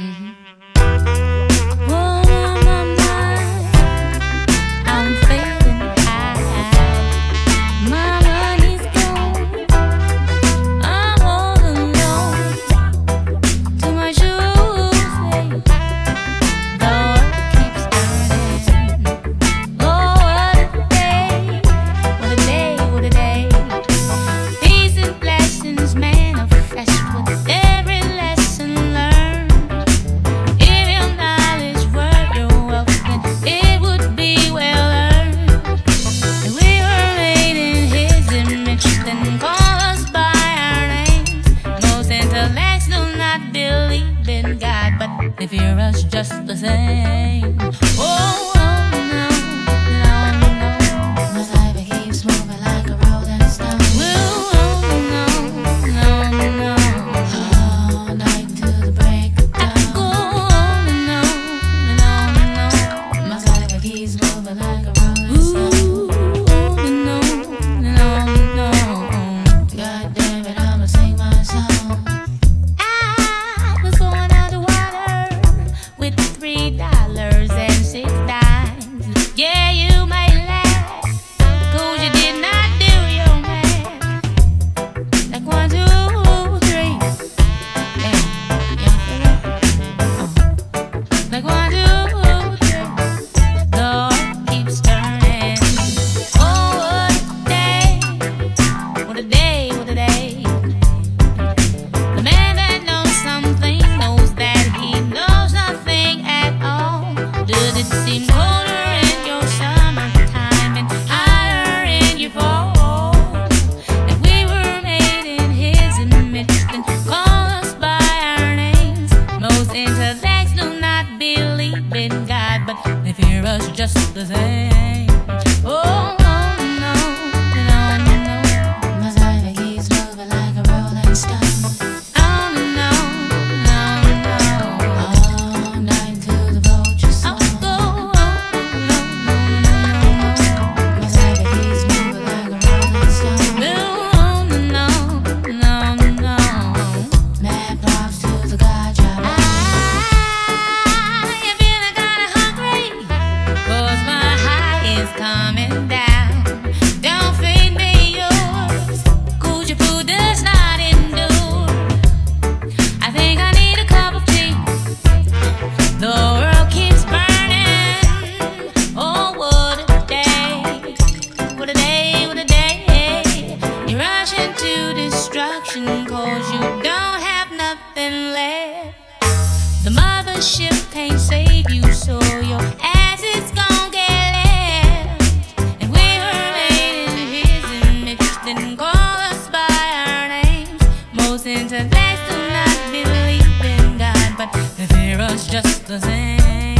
Mm-hmm. They fear us just the same. Just the same. Cause you don't have nothing left. The mothership can't save you, so your ass is gonna get left. And we were made in his image, didn't call us by our names. Most intellects do not believe in God, but they fear us just the same.